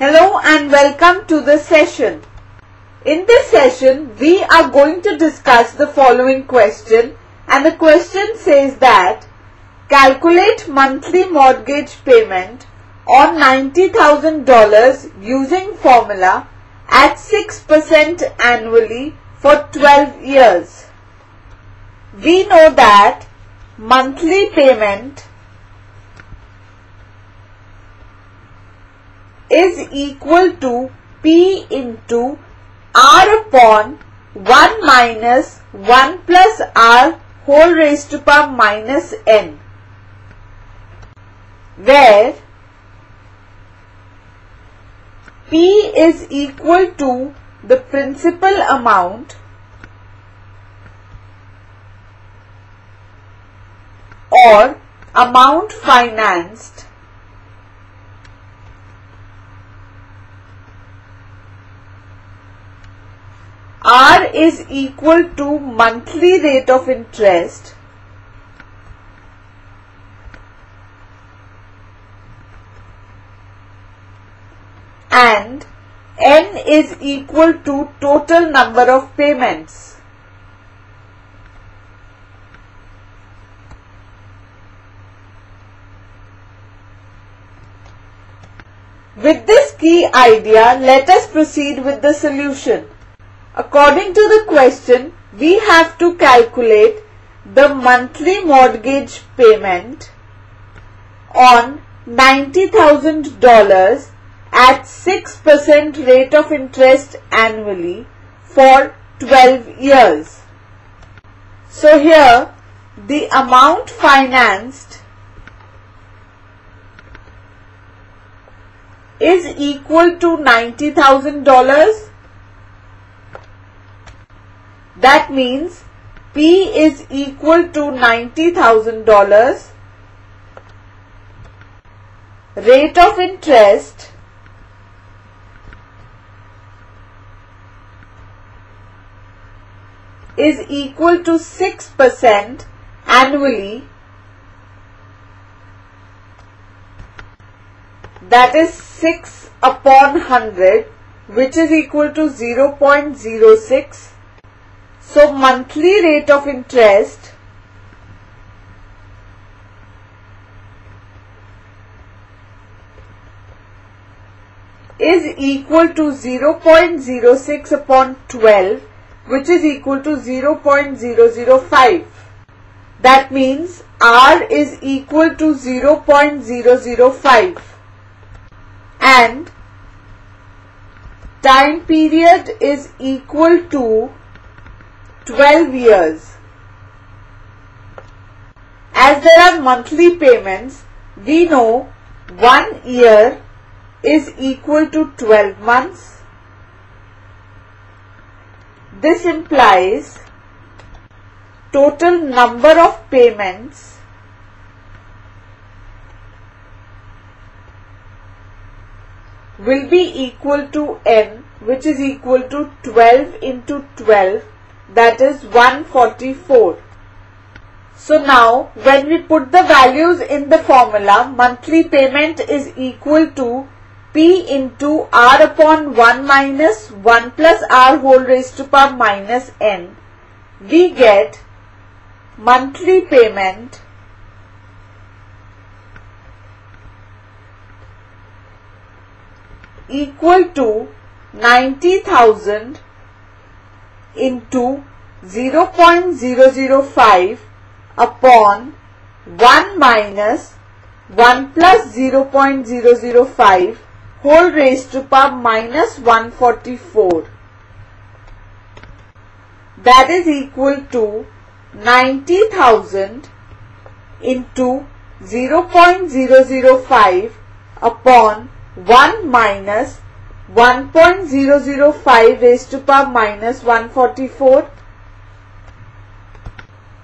Hello and welcome to the session. In this session, we are going to discuss the following question and the question says that calculate monthly mortgage payment on $90,000 using formula at 6% annually for 12 years. We know that monthly payment is equal to P into R upon 1 minus 1 plus R whole raised to power minus N. Where P is equal to the principal amount or amount financed R is equal to monthly rate of interest and N is equal to total number of payments. With this key idea, let us proceed with the solution. According to the question, we have to calculate the monthly mortgage payment on $90,000 at 6% rate of interest annually for 12 years. So here the amount financed is equal to $90,000. That means P is equal to $90,000. Rate of interest is equal to 6% annually that is 6 upon 100 which is equal to 0.06 so monthly rate of interest is equal to 0.06 upon 12 which is equal to 0.005. That means R is equal to 0.005 and time period is equal to 12 years. As there are monthly payments, we know 1 year is equal to 12 months this implies total number of payments will be equal to n which is equal to 12 into 12 that is 144. So now when we put the values in the formula monthly payment is equal to P into R upon 1 minus 1 plus R whole raised to power minus N, we get monthly payment equal to 90,000 into 0.005 upon 1 minus 1 plus 0.005 whole raised to power minus 144 that is equal to 90,000 into 0.005 upon 1 minus 1.005 raised to power minus 144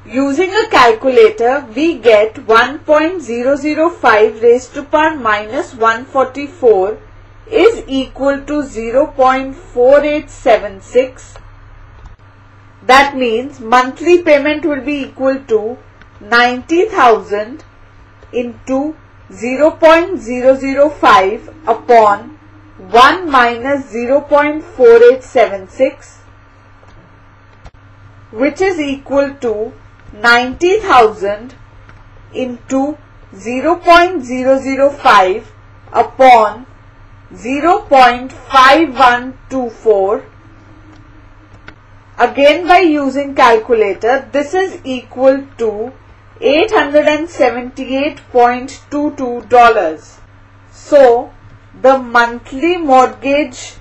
Using a calculator, we get 1.005 raised to power minus 144 is equal to 0.4876. That means monthly payment will be equal to 90,000 into 0.005 upon 1 minus 0.4876 which is equal to 90,000 into 0.005 upon 0.5124 again by using calculator this is equal to $878.22. So the monthly mortgage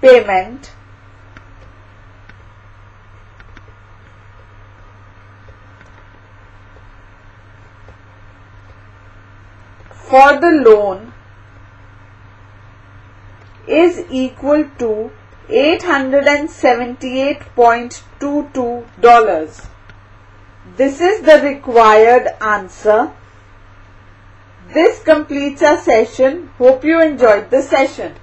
payment for the loan is equal to $878.22. This is the required answer. This completes our session. Hope you enjoyed the session.